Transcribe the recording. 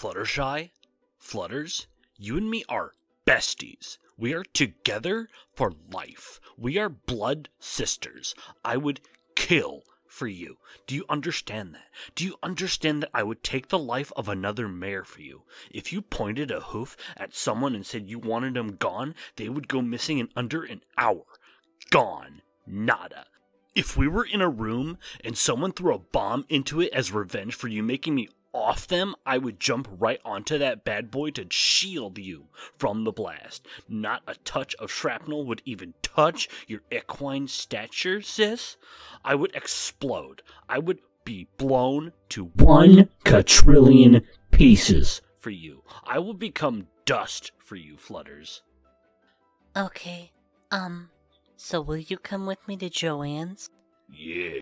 Fluttershy, Flutters, you and me are besties. We are together for life. We are blood sisters. I would kill for you. Do you understand that? Do you understand that I would take the life of another mare for you? If you pointed a hoof at someone and said you wanted them gone, they would go missing in under an hour. Gone. Nada. If we were in a room and someone threw a bomb into it as revenge for you making me off them, I would jump right onto that bad boy to shield you from the blast. Not a touch of shrapnel would even touch your equine stature, sis. I would explode. I would be blown to one quadrillion pieces for you. I will become dust for you, Flutters. Okay, um, so will you come with me to Joanne's? Yeah.